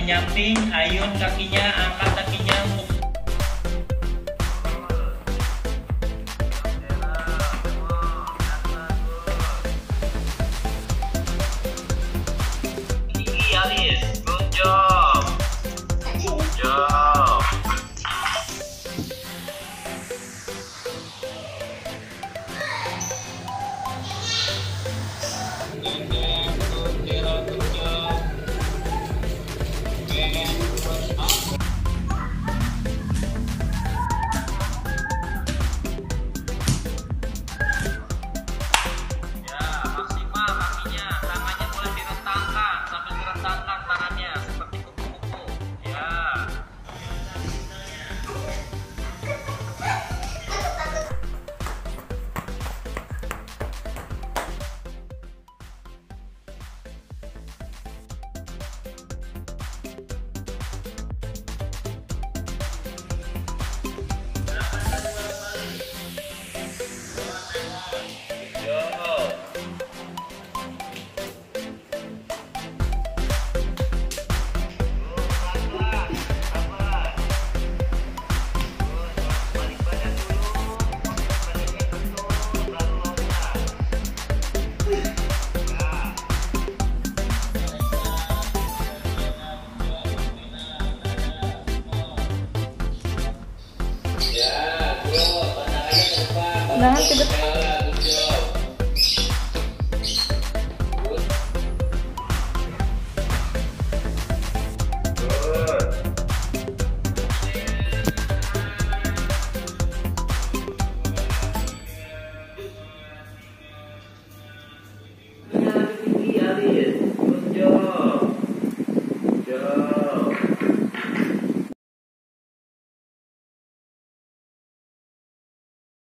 menyamping, ayun kakinya angkat Ke depan.